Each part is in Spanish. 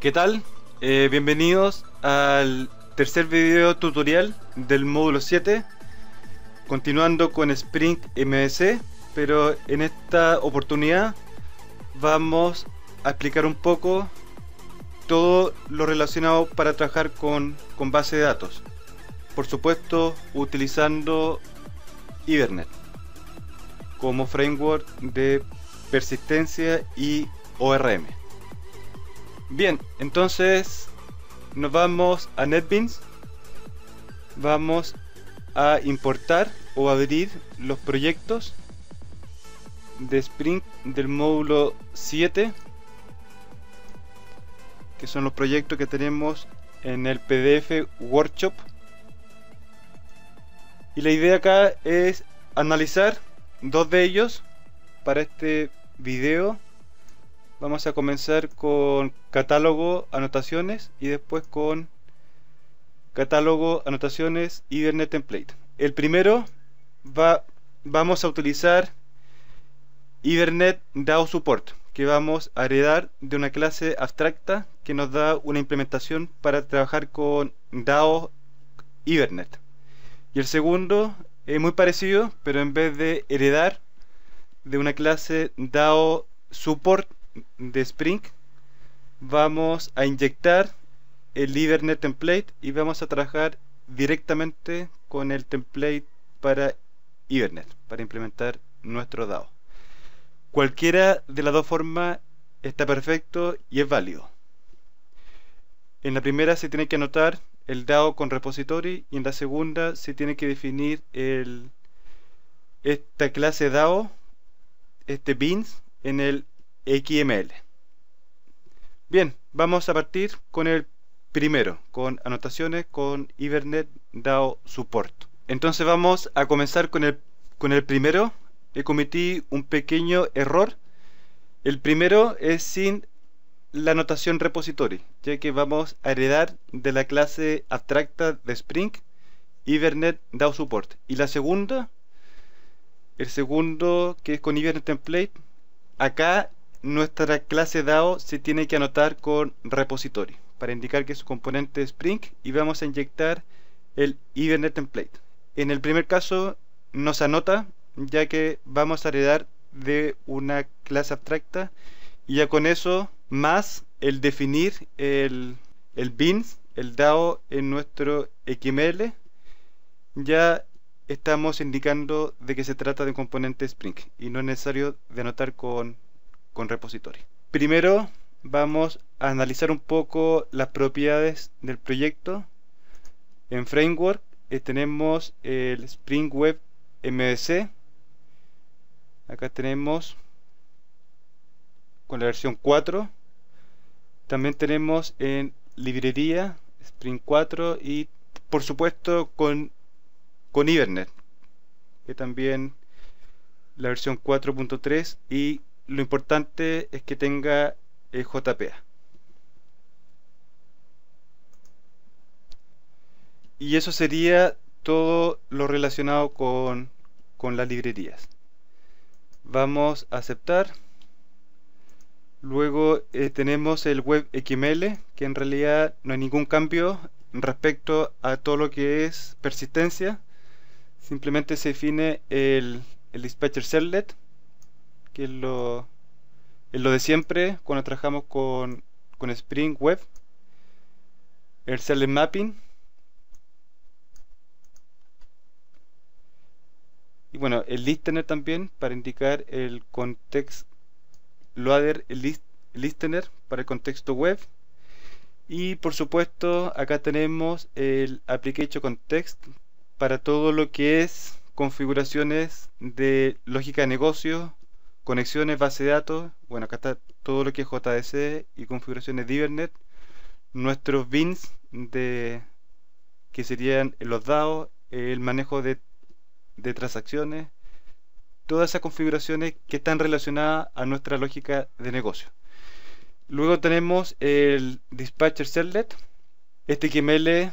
¿Qué tal? Eh, bienvenidos al tercer video tutorial del módulo 7 continuando con Spring MSC pero en esta oportunidad vamos a explicar un poco todo lo relacionado para trabajar con, con base de datos. Por supuesto utilizando Hibernate como framework de persistencia y ORM Bien, entonces nos vamos a NetBeans. Vamos a importar o abrir los proyectos de Spring del módulo 7 que son los proyectos que tenemos en el PDF Workshop y la idea acá es analizar dos de ellos para este video Vamos a comenzar con catálogo, anotaciones y después con catálogo, anotaciones y Template. El primero va, vamos a utilizar Hibernate DAO Support, que vamos a heredar de una clase abstracta que nos da una implementación para trabajar con DAO Hibernate. Y el segundo es muy parecido, pero en vez de heredar de una clase DAO Support, de Spring vamos a inyectar el Hibernate template y vamos a trabajar directamente con el template para Hibernate para implementar nuestro DAO. Cualquiera de las dos formas está perfecto y es válido. En la primera se tiene que anotar el DAO con repository y en la segunda se tiene que definir el, esta clase DAO, este beans, en el XML. Bien, vamos a partir con el primero, con anotaciones con Hibernate DAO Support. Entonces vamos a comenzar con el, con el primero. He cometí un pequeño error. El primero es sin la anotación repository, ya que vamos a heredar de la clase abstracta de Spring Hibernate DAO Support. Y la segunda, el segundo que es con Hibernate Template, acá nuestra clase DAO se tiene que anotar con repository para indicar que es un componente Spring y vamos a inyectar el Hibernate template. En el primer caso nos anota ya que vamos a heredar de una clase abstracta y ya con eso más el definir el, el beans, el DAO en nuestro XML ya estamos indicando de que se trata de un componente Spring y no es necesario de anotar con con repository. Primero vamos a analizar un poco las propiedades del proyecto. En Framework eh, tenemos el Spring Web MVC. Acá tenemos con la versión 4. También tenemos en librería Spring 4 y por supuesto con, con Hibernate, que también la versión 4.3 y lo importante es que tenga el JPA. Y eso sería todo lo relacionado con, con las librerías. Vamos a aceptar. Luego eh, tenemos el web XML, que en realidad no hay ningún cambio respecto a todo lo que es persistencia. Simplemente se define el, el dispatcher servlet que lo, lo de siempre cuando trabajamos con, con Spring Web, el Server Mapping. Y bueno, el listener también para indicar el context loader, el, listener para el contexto web. Y por supuesto, acá tenemos el application context para todo lo que es configuraciones de lógica de negocio, conexiones, base de datos, bueno, acá está todo lo que es JDC y configuraciones de Hibernate, nuestros bins de, que serían los dados, el manejo de, de transacciones, todas esas configuraciones que están relacionadas a nuestra lógica de negocio. Luego tenemos el dispatcher servlet. Este XML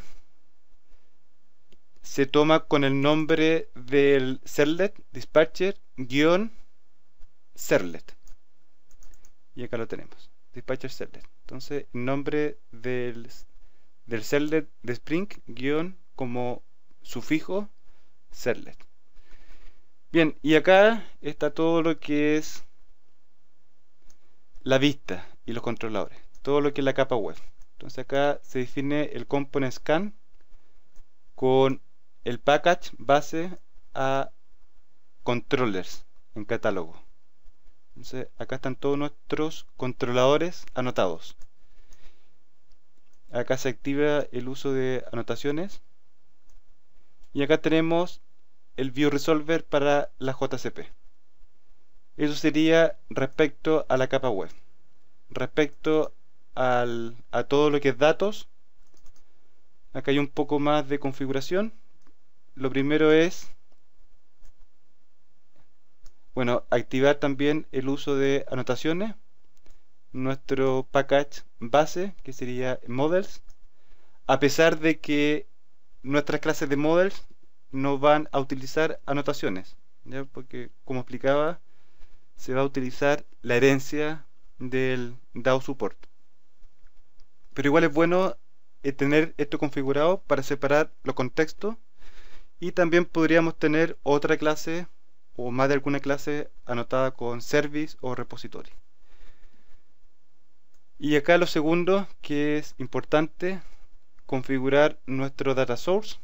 se toma con el nombre del servlet dispatcher-servlet. Y acá lo tenemos, dispatcher servlet. Entonces, nombre del, del servlet de Spring guion como sufijo servlet. Bien, y acá está todo lo que es la vista y los controladores, todo lo que es la capa web. Entonces acá se define el component scan con el package base a controllers en catálogo. Entonces acá están todos nuestros controladores anotados. Acá se activa el uso de anotaciones. Y acá tenemos el View Resolver para la JCP. Eso sería respecto a la capa web. Respecto a todo lo que es datos, acá hay un poco más de configuración. Lo primero es, bueno, activar también el uso de anotaciones. Nuestro package base, que sería models, a pesar de que nuestras clases de models no van a utilizar anotaciones, porque como explicaba, se va a utilizar la herencia del DAO support. Pero igual es bueno eh, tener esto configurado para separar los contextos y también podríamos tener otra clase o más de alguna clase anotada con service o repository. Y acá lo segundo que es importante configurar nuestro data source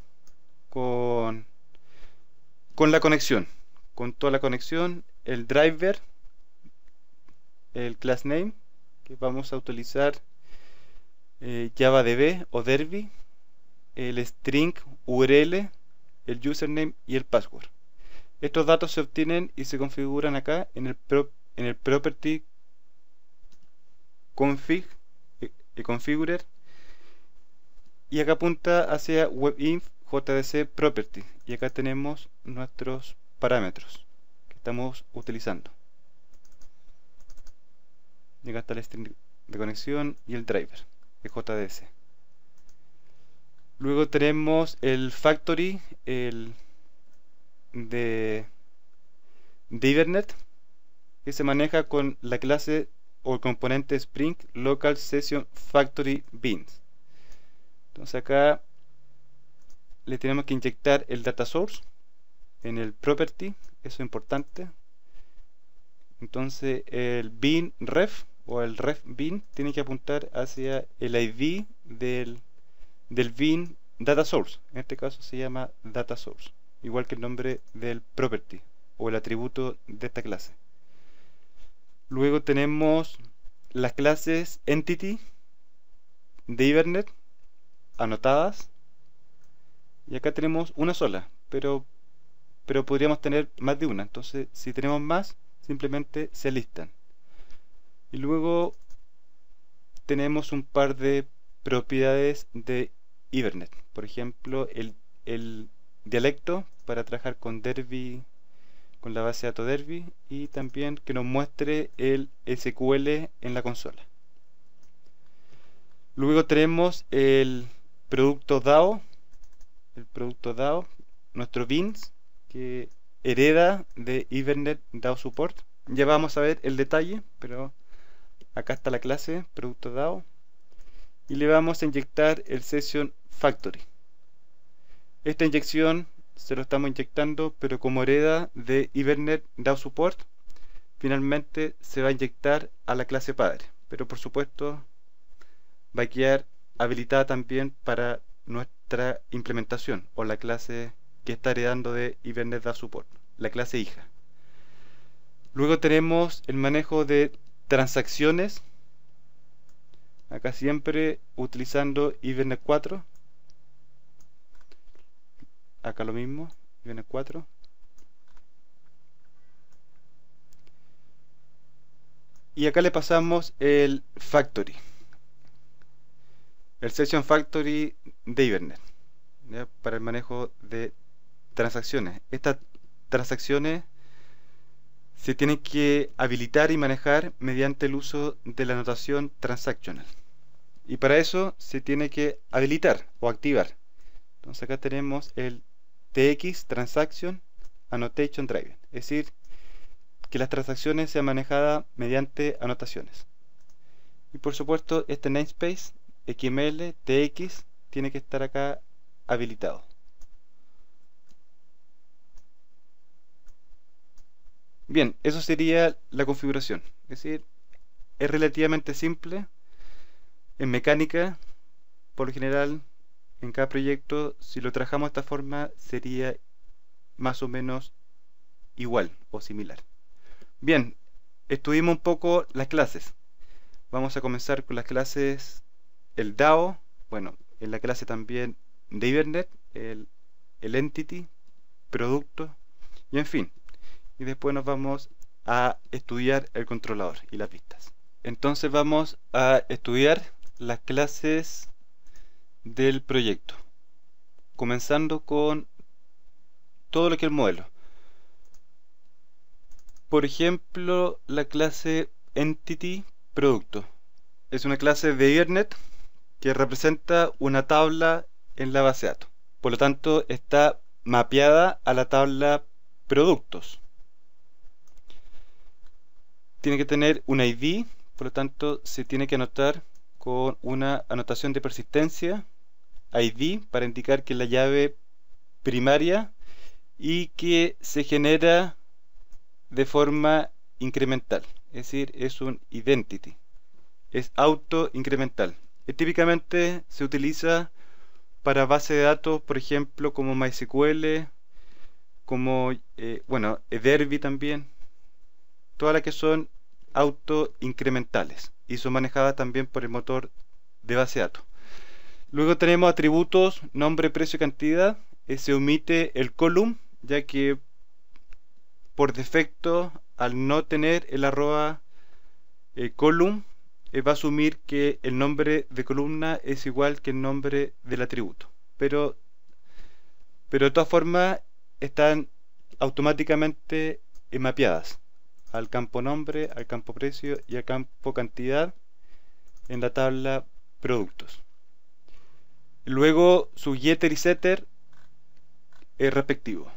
con, con la conexión, con toda la conexión el driver, el class name, que vamos a utilizar eh, JavaDB o Derby, el string URL, el username y el password. Estos datos se obtienen y se configuran acá en el, en el property config y eh, configurer y acá apunta hacia webinf jdc property y acá tenemos nuestros parámetros estamos utilizando. Y acá está el string de conexión y el driver de JDS. Luego tenemos el factory el de, de que se maneja con la clase o componente Spring Local Session Factory Beans. Entonces acá le tenemos que inyectar el data source en el property eso es importante. Entonces el bin ref o el ref bin tiene que apuntar hacia el ID del, del bin data source. En este caso se llama data source, igual que el nombre del property o el atributo de esta clase. Luego tenemos las clases entity de Ibernet anotadas y acá tenemos una sola, pero pero podríamos tener más de una. Entonces, si tenemos más, simplemente se listan. Y luego tenemos un par de propiedades de Ibernet. Por ejemplo, el, el dialecto para trabajar con Derby, con la base de datos Derby y también que nos muestre el SQL en la consola. Luego tenemos el producto DAO, el producto DAO, nuestro BINS, que hereda de Ibernet DAO Support. Ya vamos a ver el detalle, pero acá está la clase, producto DAO. Y le vamos a inyectar el Session Factory. Esta inyección se lo estamos inyectando, pero como hereda de Ibernet DAO Support, finalmente se va a inyectar a la clase padre. Pero por supuesto va a quedar habilitada también para nuestra implementación o la clase que está heredando de Ibernet da Support, la clase hija. Luego tenemos el manejo de transacciones, acá siempre utilizando Ibernet 4, acá lo mismo, Ibernet 4. Y acá le pasamos el factory, el session factory de Ibernet. para el manejo de transacciones. Estas transacciones se tienen que habilitar y manejar mediante el uso de la notación transactional. Y para eso se tiene que habilitar o activar. Entonces acá tenemos el TX Transaction Annotation Driver. Es decir, que las transacciones sean manejadas mediante anotaciones. Y por supuesto este namespace XML TX tiene que estar acá habilitado. Bien, eso sería la configuración. Es decir, es relativamente simple. En mecánica, por lo general, en cada proyecto, si lo trabajamos de esta forma, sería más o menos igual o similar. Bien, estuvimos un poco las clases. Vamos a comenzar con las clases, el DAO, bueno, en la clase también de Ibernet, el, el Entity, producto, y en fin. Y después nos vamos a estudiar el controlador y las vistas. Entonces vamos a estudiar las clases del proyecto. Comenzando con todo lo que es el modelo. Por ejemplo, la clase Entity Producto. Es una clase de Ethernet que representa una tabla en la base de datos. Por lo tanto, está mapeada a la tabla Productos. Tiene que tener un ID, por lo tanto, se tiene que anotar con una anotación de persistencia ID para indicar que la llave primaria y que se genera de forma incremental, es decir, es un identity, es auto incremental. Y típicamente se utiliza para base de datos, por ejemplo, como MySQL, como, eh, bueno, Ederby también, todas las que son auto incrementales y son manejadas también por el motor de base de datos. Luego tenemos atributos nombre, precio y cantidad. Eh, se omite el column, ya que por defecto, al no tener el arroba eh, column, eh, va a asumir que el nombre de columna es igual que el nombre del atributo. Pero, pero de todas formas están automáticamente mapeadas al campo nombre, al campo precio y al campo cantidad en la tabla productos. Luego su getter y setter es respectivo.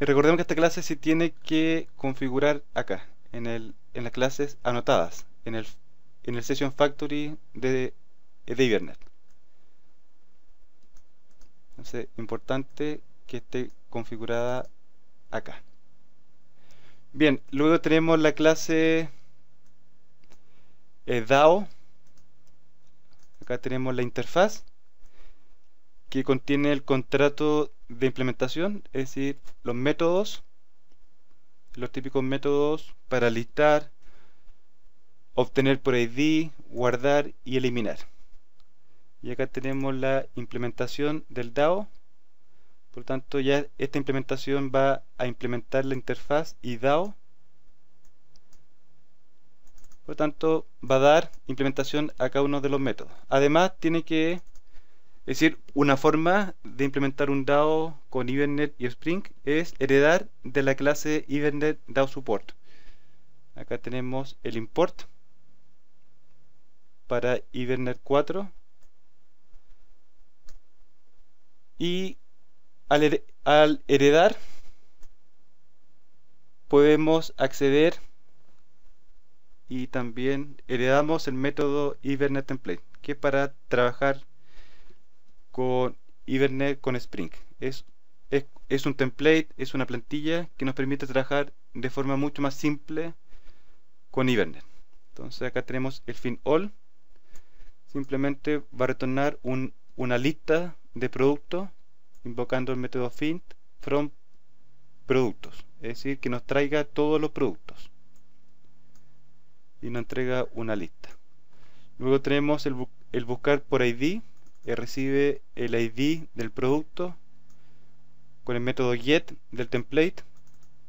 Y recordemos que esta clase se tiene que configurar acá, en, el, en las clases anotadas, en el, en el Session Factory de, de Ibernet. Entonces, importante que esté configurada acá. Bien, luego tenemos la clase eh, DAO. Acá tenemos la interfaz que contiene el contrato de implementación, es decir, los métodos, los típicos métodos para listar, obtener por ID, guardar y eliminar. Y acá tenemos la implementación del DAO. Por lo tanto, ya esta implementación va a implementar la interfaz y DAO. Por lo tanto, va a dar implementación a cada uno de los métodos. Además, tiene que decir, una forma de implementar un DAO con Ibernet y Spring es heredar de la clase Ibernet DAO Support. Acá tenemos el import para Ibernet 4 y al heredar podemos acceder y también heredamos el método Ibernet Template que es para trabajar con Ibernet con Spring. Es, es, un template, es una plantilla que nos permite trabajar de forma mucho más simple con Ibernet. Entonces acá tenemos el fin all. Simplemente va a retornar una lista de productos invocando el método fin from productos. Es decir, que nos traiga todos los productos y nos entrega una lista. Luego tenemos el, buscar por ID, que eh, recibe el ID del producto con el método get del template,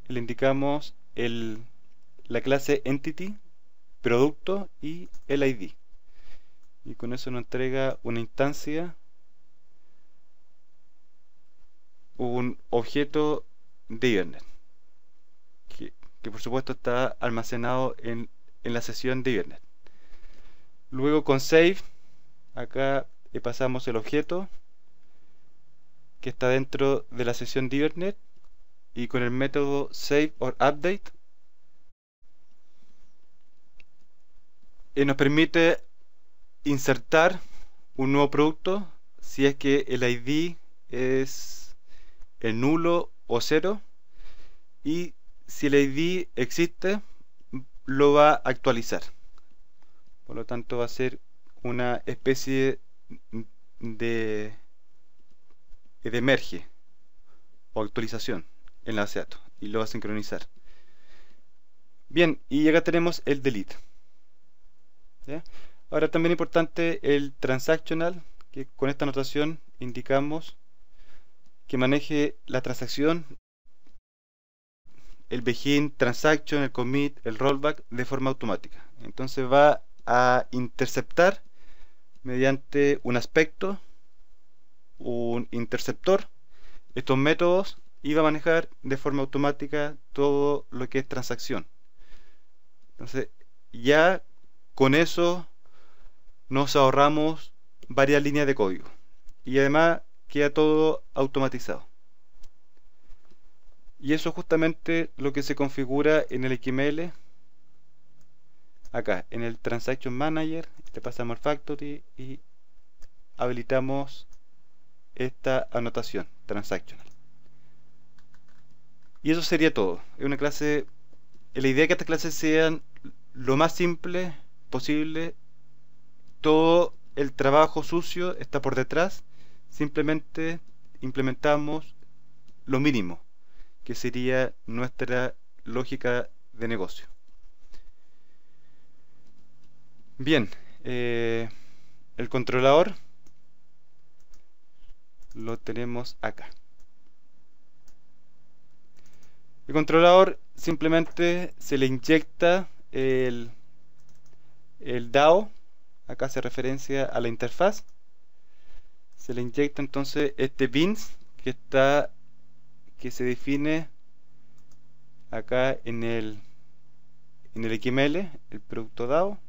le indicamos la clase entity, producto y el ID. Y con eso nos entrega una instancia, un objeto de Ethernet, que, que por supuesto está almacenado en en la sesión de Ethernet. Luego con save, acá pasamos el objeto que está dentro de la sesión de Ethernet y con el método save or update eh, nos permite insertar un nuevo producto si es que el ID es el nulo o cero y si el ID existe lo va a actualizar. Por lo tanto va a ser una especie de de merge o actualización en la base y lo va a sincronizar. Bien y acá tenemos el delete ahora también importante el transactional que con esta notación indicamos que maneje la transacción el begin transaction, el commit, el rollback de forma automática. Entonces va a interceptar mediante un aspecto, un interceptor, estos métodos y va a manejar de forma automática todo lo que es transacción. Entonces ya con eso nos ahorramos varias líneas de código y además queda todo automatizado. Y eso es justamente lo que se configura en el XML. Acá, en el Transaction Manager, le pasamos al Factory y habilitamos esta anotación transactional. Y eso sería todo. Es una clase. La idea es que estas clases sean lo más simple posible. Todo el trabajo sucio está por detrás. Simplemente implementamos lo mínimo que sería nuestra lógica de negocio. Bien, eh, el controlador lo tenemos acá. El controlador simplemente se le inyecta el, el DAO, acá hace referencia a la interfaz. Se le inyecta entonces este bins que está que se define acá en el en el XML, el producto DAO.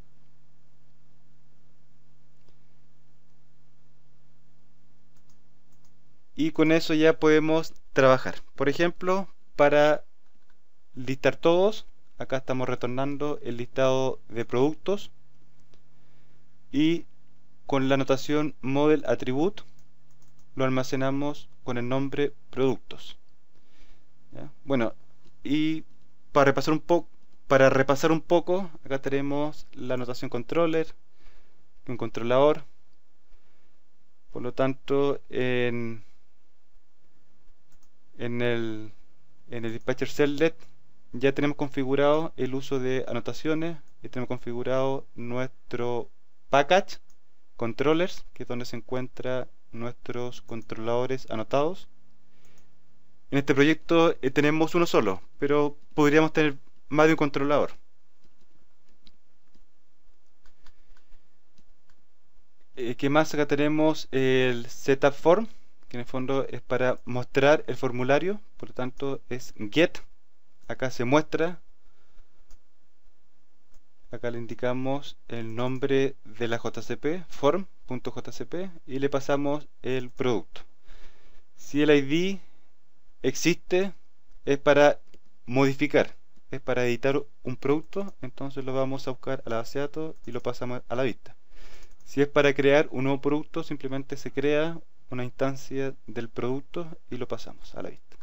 Y con eso ya podemos trabajar. Por ejemplo, para listar todos, acá estamos retornando el listado de productos y con la notación model attribute lo almacenamos con el nombre productos. Bueno, y para repasar un poco, para repasar un poco, acá tenemos la notación controller, un controlador. Por lo tanto, en, en el en el dispatcher Cellet ya tenemos configurado el uso de anotaciones y tenemos configurado nuestro package controllers, que es donde se encuentran nuestros controladores anotados. En este proyecto eh, tenemos uno solo, pero podríamos tener más de un controlador. Eh, ¿Qué más? Acá tenemos el setup form, que en el fondo es para mostrar el formulario, por lo tanto es get. Acá se muestra. Acá le indicamos el nombre de la JCP, form.jcp, y le pasamos el producto. Si el ID existe es para modificar, es para editar un producto, entonces lo vamos a buscar a la base de datos y lo pasamos a la vista. Si es para crear un nuevo producto, simplemente se crea una instancia del producto y lo pasamos a la vista.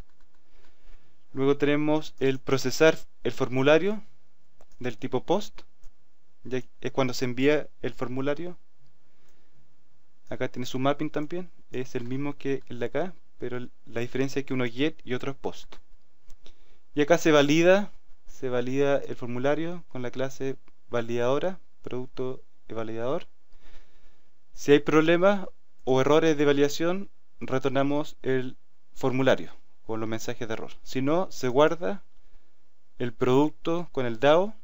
Luego tenemos el procesar el formulario del tipo post, ya es cuando se envía el formulario. Acá tiene su mapping también, es el mismo que el de acá, pero la diferencia es que uno es get y otro es post. Y acá se valida, se valida el formulario con la clase validadora, producto validador. Si hay problemas o errores de validación, retornamos el formulario con los mensajes de error. Si no, se guarda el producto con el DAO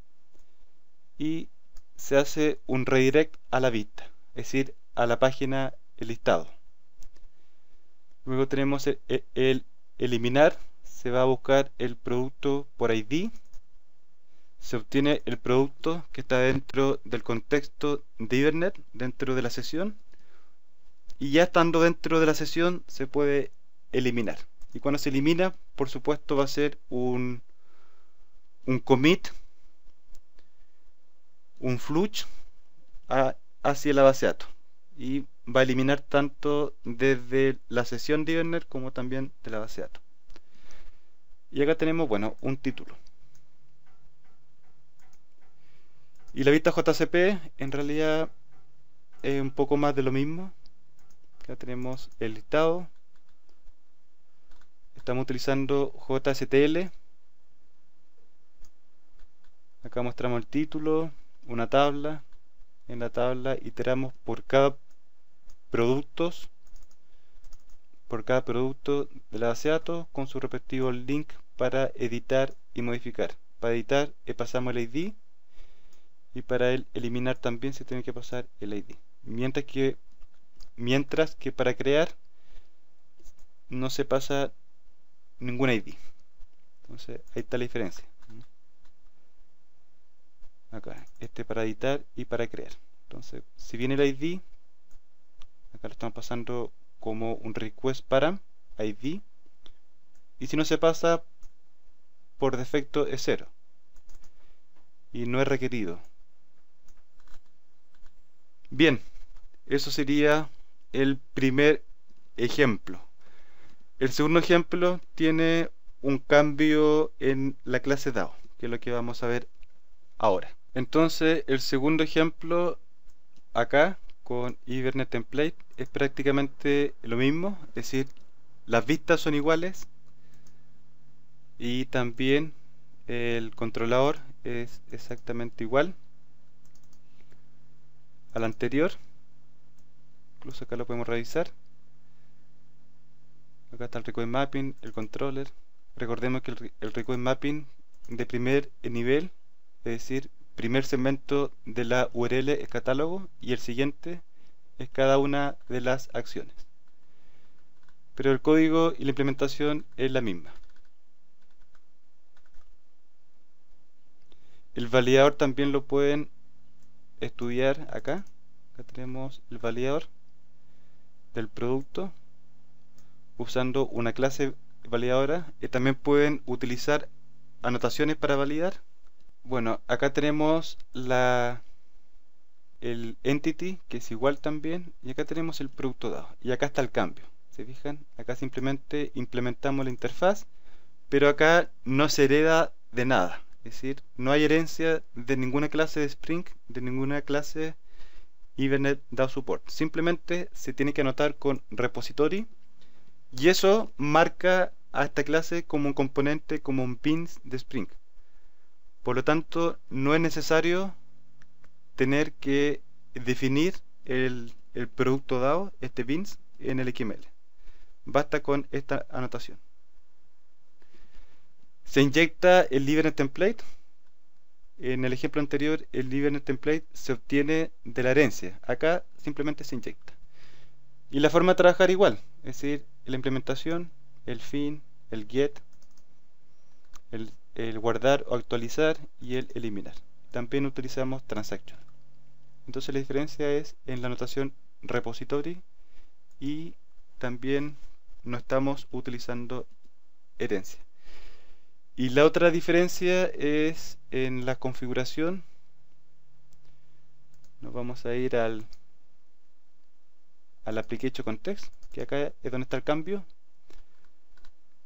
y se hace un redirect a la vista, es decir, a la página el listado. Luego tenemos el, eliminar se va a buscar el producto por ID se obtiene el producto que está dentro del contexto de Ibernet, dentro de la sesión, y ya estando dentro de la sesión se puede eliminar. Y cuando se elimina, por supuesto, va a ser un, un commit, un flush hacia la base de datos. Y va a eliminar tanto desde la sesión de Ibernet como también de la base de datos. Y acá tenemos, bueno, un título. Y la vista JCP en realidad es un poco más de lo mismo. Acá tenemos el listado. Estamos utilizando JSTL. Acá mostramos el título, una tabla. En la tabla iteramos por cada productos por cada producto de la base de datos con su respectivo link para editar y modificar. Para editar eh, pasamos el ID y para el eliminar también se tiene que pasar el ID mientras que mientras que para crear no se pasa ningún ID entonces ahí está la diferencia. Acá este para editar y para crear. Entonces si viene el ID acá lo estamos pasando como un request para ID y si no se pasa por defecto es cero y no es requerido Bien, eso sería el primer ejemplo. El segundo ejemplo tiene un cambio en la clase DAO, que es lo que vamos a ver ahora. Entonces, el segundo ejemplo acá con Hibernate Template es prácticamente lo mismo, es decir, las vistas son iguales y también el controlador es exactamente igual al anterior. Incluso acá lo podemos revisar. Acá está el request mapping, el controller. Recordemos que el, el request mapping de primer nivel es decir, primer segmento de la URL es catálogo y el siguiente es cada una de las acciones. Pero el código y la implementación es la misma. El validador también lo pueden estudiar acá. Acá tenemos el validador del producto usando una clase validadora y también pueden utilizar anotaciones para validar bueno acá tenemos la el entity que es igual también y acá tenemos el producto dado y acá está el cambio se fijan acá simplemente implementamos la interfaz pero acá no se hereda de nada es decir, no hay herencia de ninguna clase de Spring, de ninguna clase Hibernate DAO Support. Simplemente se tiene que anotar con repository y eso marca a esta clase como un componente, como un pins de Spring. Por lo tanto, no es necesario tener que definir el, producto DAO, este pins, en el XML. Basta con esta anotación se inyecta el Liveness template. En el ejemplo anterior, el Liveness template se obtiene de la herencia. Acá simplemente se inyecta. Y la forma de trabajar igual, es decir, la implementación, el fin, el get, el, el guardar o actualizar y el eliminar. También utilizamos transaction. Entonces la diferencia es en la notación repository y también no estamos utilizando herencia. Y la otra diferencia es en la configuración. Nos vamos a ir al, al application context, que acá es donde está el cambio.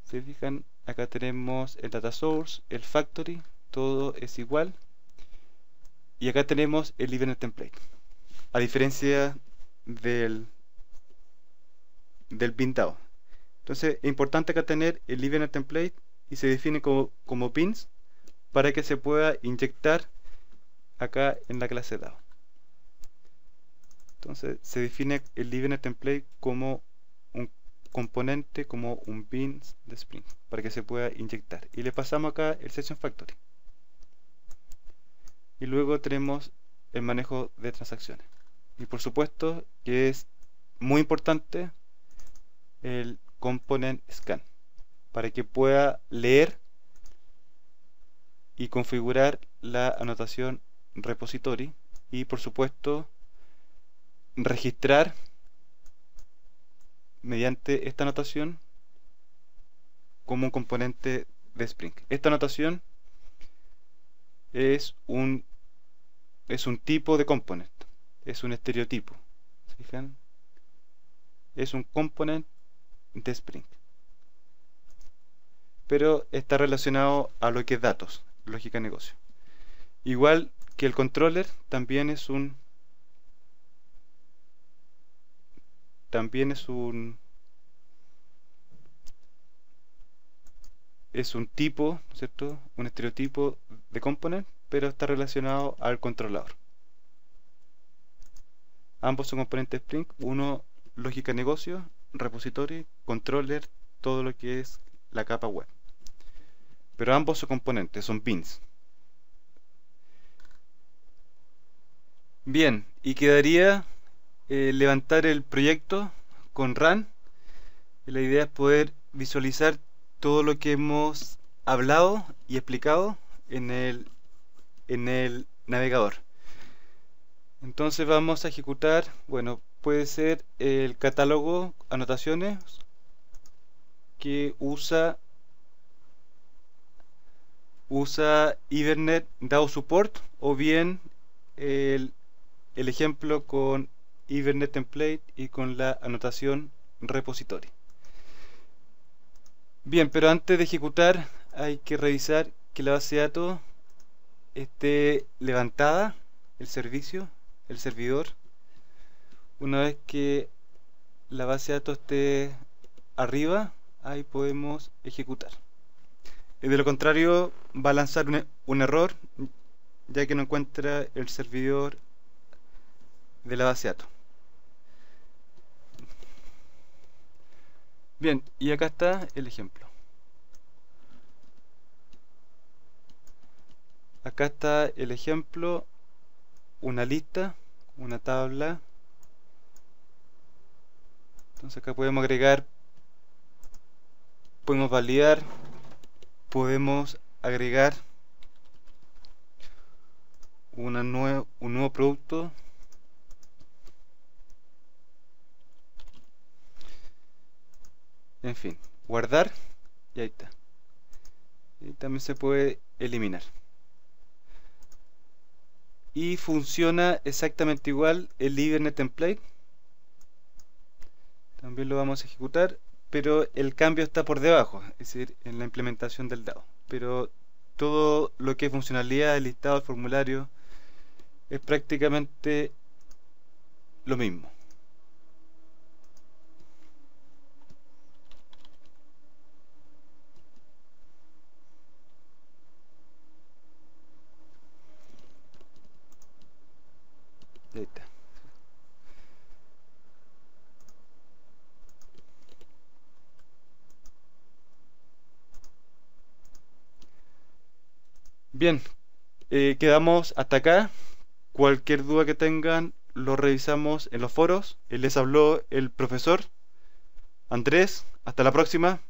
Se fijan, acá tenemos el data source, el factory, todo es igual. Y acá tenemos el event template. A diferencia del del pintado. Entonces es importante acá tener el event template y se define como, pins para que se pueda inyectar acá en la clase DAO. Entonces se define el Livener template como componente, como un pins de Spring, para que se pueda inyectar. Y le pasamos acá el Session Factory. Y luego tenemos el manejo de transacciones. Y por supuesto que es muy importante el component scan para que pueda leer y configurar la anotación repository y por supuesto registrar mediante esta anotación como un componente de Spring. Esta anotación es un es un tipo de component, es un estereotipo. Es un component de Spring. Pero está relacionado a lo que es datos, lógica negocio. Igual que el controller también es un también es un es un tipo, ¿cierto? Un estereotipo de component, pero está relacionado al controlador. Ambos son componentes Spring, uno lógica negocio, repository, controller, todo lo que es la capa web. Pero ambos son componentes, son pins. Bien, y quedaría eh, levantar el proyecto con RAN. La idea es poder visualizar todo lo que hemos hablado y explicado en el, en el navegador. Entonces vamos a ejecutar, bueno, puede ser el catálogo anotaciones que usa usa Ethernet DAO Support o bien el, el ejemplo con Ethernet Template y con la anotación repository. Bien, pero antes de ejecutar hay que revisar que la base de datos esté levantada, el servicio, el servidor. Una vez que la base de datos esté arriba, ahí podemos ejecutar. De lo contrario, va a lanzar un, un error, ya que no encuentra el servidor de la base de datos. Bien, y acá está el ejemplo. Acá está el ejemplo, una lista, una tabla. Entonces acá podemos agregar, podemos validar, podemos agregar una un nuevo producto en fin, guardar y ahí está. Y también se puede eliminar. Y funciona exactamente igual el Ethernet template. También lo vamos a ejecutar, pero el cambio está por debajo, es decir, en la implementación del DAO. Pero todo lo que es funcionalidad, el listado, el formulario, es prácticamente lo mismo. Bien, eh, quedamos hasta acá. Cualquier duda que tengan, lo revisamos en los foros. Les habló el profesor Andrés. Hasta la próxima.